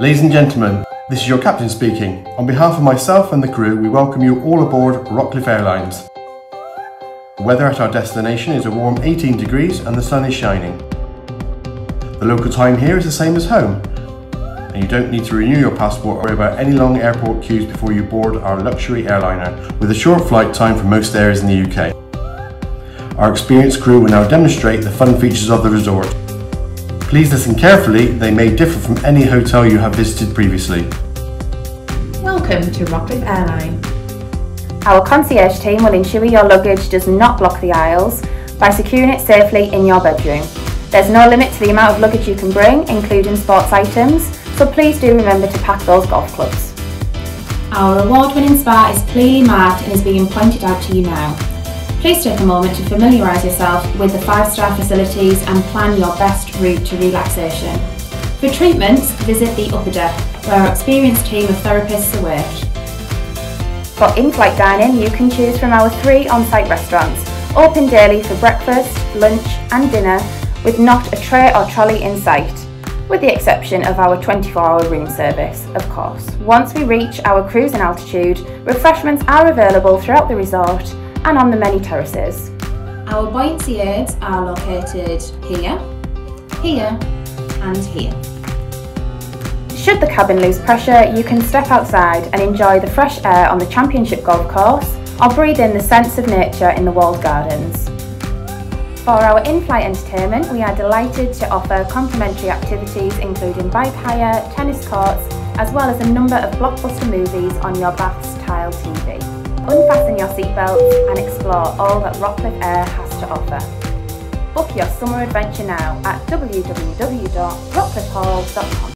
Ladies and gentlemen, this is your captain speaking. On behalf of myself and the crew, we welcome you all aboard Rockliffe Airlines. The weather at our destination is a warm 18 degrees and the sun is shining. The local time here is the same as home, and you don't need to renew your passport or worry about any long airport queues before you board our luxury airliner with a short flight time from most areas in the UK. Our experienced crew will now demonstrate the fun features of the resort. Please listen carefully, they may differ from any hotel you have visited previously. Welcome to Rockliffe Airline. Our concierge team will ensure your luggage does not block the aisles by securing it safely in your bedroom. There's no limit to the amount of luggage you can bring, including sports items, so please do remember to pack those golf clubs. Our award-winning spa is clearly marked and is being pointed out to you now. Please take a moment to familiarise yourself with the five-star facilities and plan your best route to relaxation. For treatments, visit the upper deck, where our experienced team of therapists are await. For in-flight dining, you can choose from our three on-site restaurants, open daily for breakfast, lunch and dinner, with not a tray or trolley in sight, with the exception of our 24-hour room service, of course. Once we reach our cruising altitude, refreshments are available throughout the resort and on the many terraces. Our buoyancy aids are located here, here and here. Should the cabin lose pressure, you can step outside and enjoy the fresh air on the Championship Golf Course or breathe in the sense of nature in the walled gardens. For our in-flight entertainment, we are delighted to offer complimentary activities including bike hire, tennis courts, as well as a number of blockbuster movies on your Bath's Tile TV unfasten your seatbelts and explore all that Rockliffe Air has to offer. Book your summer adventure now at www.rockliffehall.com.